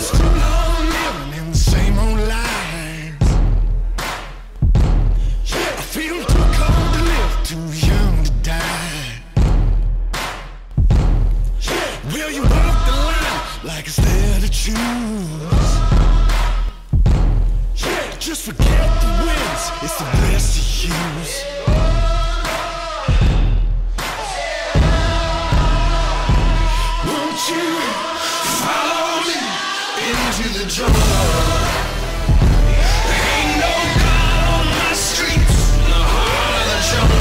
Just living in the same old lies. Yeah, I feel too cold to live, too young to die. Yeah, will you walk the line like it's there to choose? Yeah, just forget the wins, it's the best to use. In the heart of the jump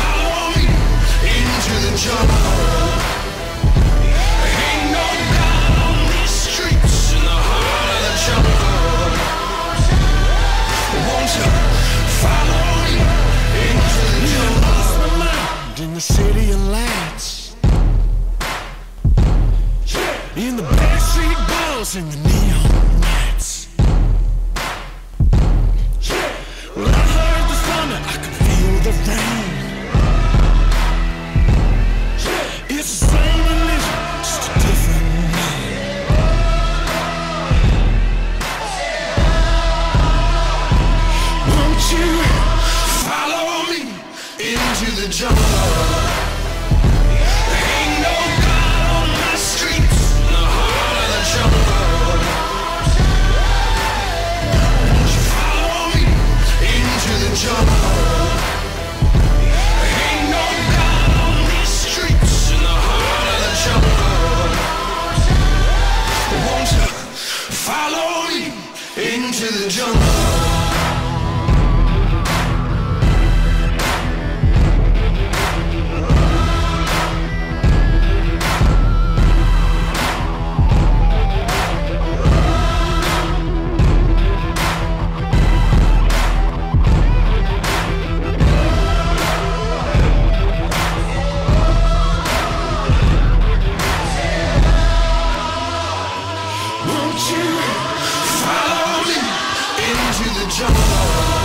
following into the jungle There ain't no God on the streets in the heart of the jump water following into the jungle in the city of lights. Backstreet balls and the neon lights. When I heard the thunder, I could feel the rain. It's the same religion, just a different name. Won't you follow me into the jungle? to the jungle.